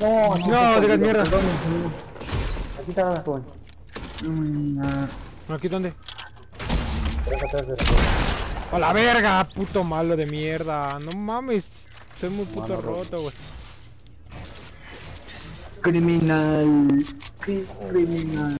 No, No, digas mierda. Aquí está la joven. ¿Aquí dónde? Atrás A la verga, puto malo de mierda. No mames. Estoy muy puto roto. roto, güey. Criminal. Criminal.